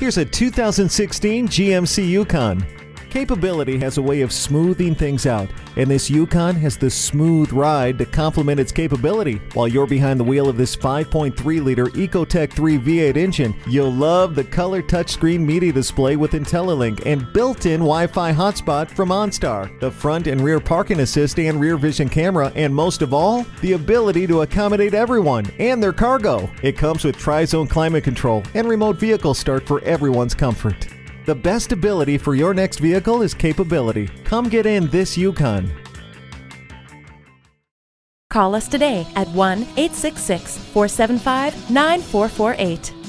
Here's a 2016 GMC Yukon. Capability has a way of smoothing things out, and this Yukon has the smooth ride to complement its capability. While you're behind the wheel of this 5.3 liter Ecotec 3 V8 engine, you'll love the color touchscreen media display with IntelliLink and built in Wi Fi hotspot from OnStar, the front and rear parking assist and rear vision camera, and most of all, the ability to accommodate everyone and their cargo. It comes with tri zone climate control and remote vehicle start for everyone's comfort. The best ability for your next vehicle is capability. Come get in this Yukon. Call us today at 1 866 475 9448.